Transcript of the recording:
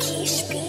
pinky Spiel.